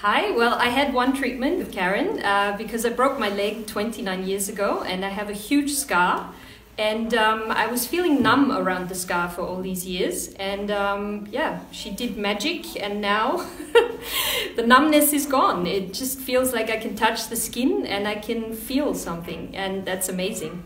Hi, well, I had one treatment with Karen uh, because I broke my leg 29 years ago and I have a huge scar. And um, I was feeling numb around the scar for all these years. And um, yeah, she did magic, and now the numbness is gone. It just feels like I can touch the skin and I can feel something, and that's amazing.